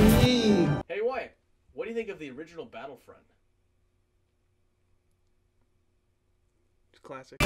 Hey, Wyatt, what do you think of the original Battlefront? It's classic.